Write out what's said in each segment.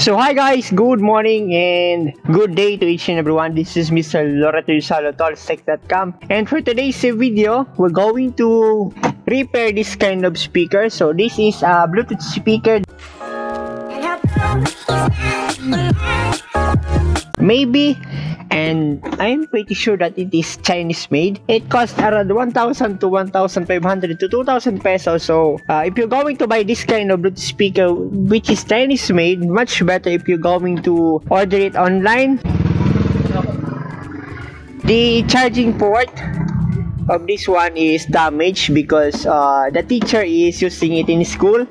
So hi guys, good morning and good day to each and everyone. This is Mr. Loreto Yusalo, tallstech.com and for today's video, we're going to repair this kind of speaker. So this is a Bluetooth speaker. Maybe and I'm pretty sure that it is Chinese made. It costs around 1,000 to 1,500 to 2,000 pesos. So uh, if you're going to buy this kind of Bluetooth speaker which is Chinese made, much better if you're going to order it online. The charging port of this one is damaged because uh, the teacher is using it in school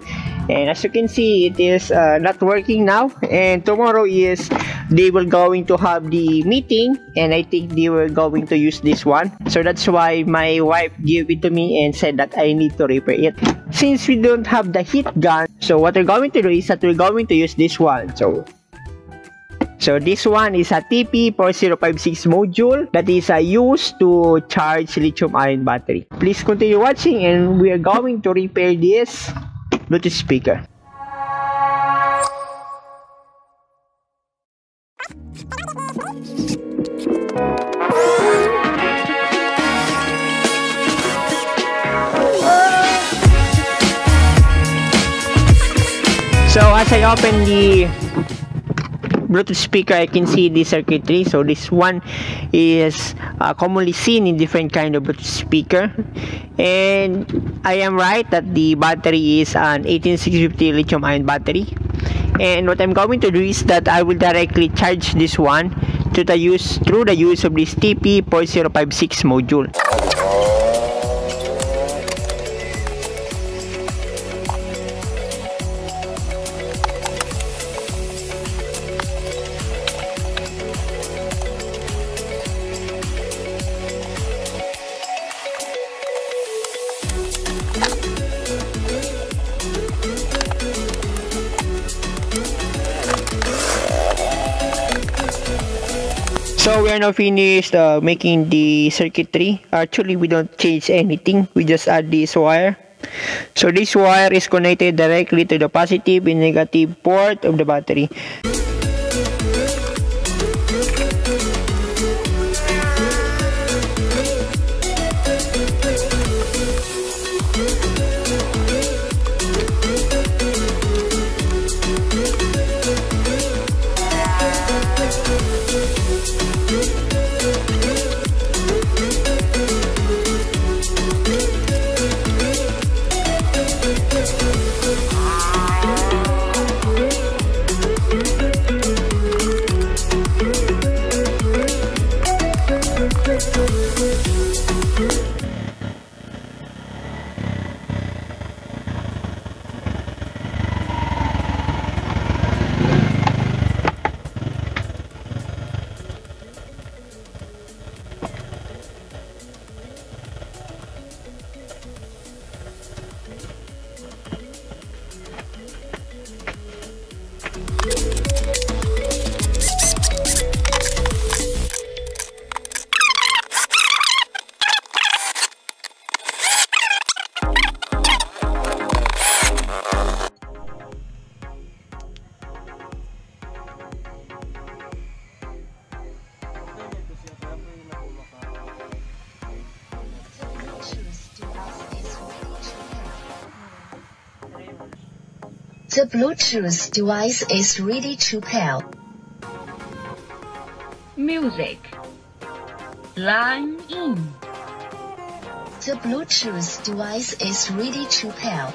and as you can see it is uh, not working now. And tomorrow is they will going to have the meeting. And I think they were going to use this one. So that's why my wife gave it to me and said that I need to repair it. Since we don't have the heat gun so what we're going to do is that we're going to use this one. So so this one is a TP4056 module that is uh, used to charge lithium ion battery. Please continue watching and we are going to repair this Bluetooth speaker. So as I open the Bluetooth speaker, I can see the circuitry. So this one is uh, commonly seen in different kind of Bluetooth speaker. And I am right that the battery is an 18650 lithium ion battery. And what I'm going to do is that I will directly charge this one to the use through the use of this TP4056 module. So we are now finished uh, making the circuitry. Actually, we don't change anything. We just add this wire. So this wire is connected directly to the positive and negative port of the battery. The Bluetooth device is ready to pair. Music. Line in. The Bluetooth device is ready to pair.